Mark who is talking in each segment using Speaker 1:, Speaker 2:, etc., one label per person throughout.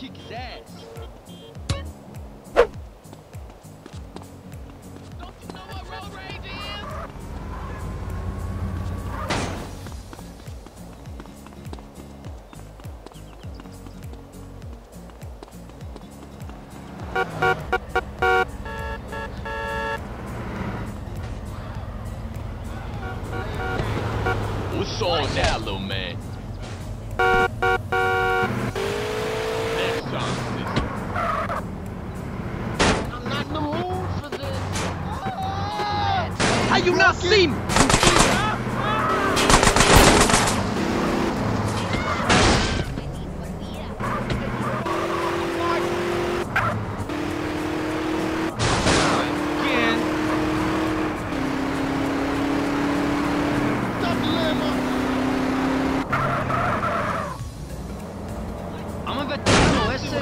Speaker 1: kick his ass. What's on now, little man? You not see me? I'm a veterano, ese es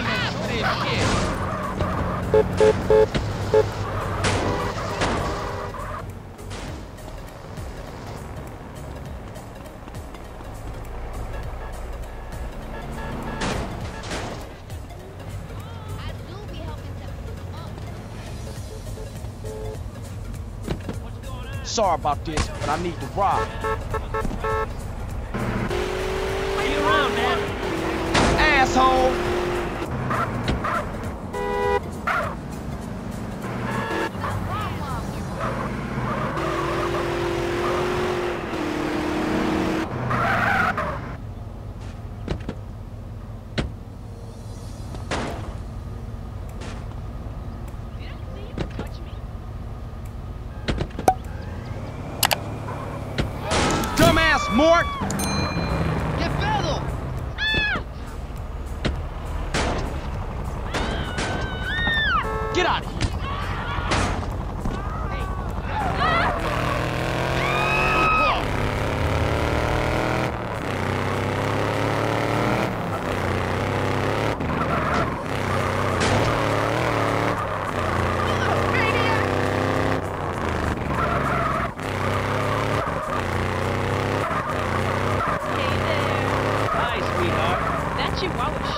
Speaker 1: shit.
Speaker 2: Sorry about this, but I need to ride.
Speaker 3: Get around, man.
Speaker 2: Asshole!
Speaker 1: ¿Qué?
Speaker 2: Get out of here!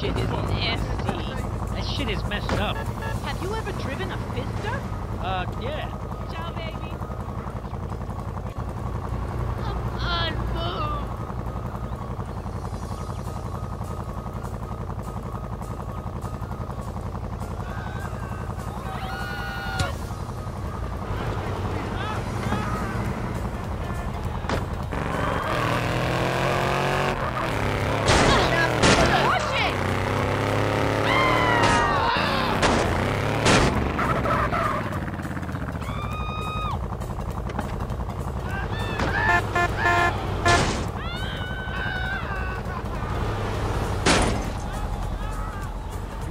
Speaker 3: Shit is nasty. That shit is messed up.
Speaker 4: Have you ever driven a Fister?
Speaker 3: Uh, yeah.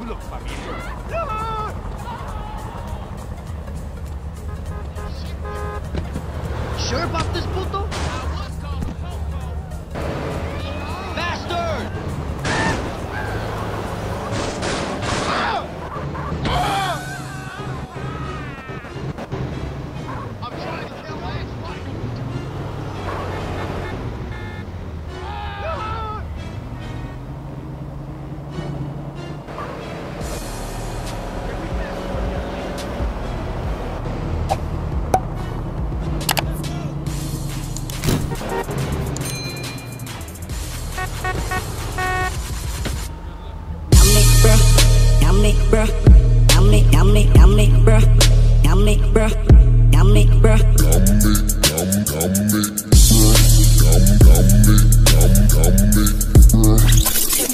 Speaker 2: Look familiar.
Speaker 1: Sure about this, puto?
Speaker 5: Bruh. Yummy, yummy, yummy, bruh. Yummy, bruh. Yummy, bruh.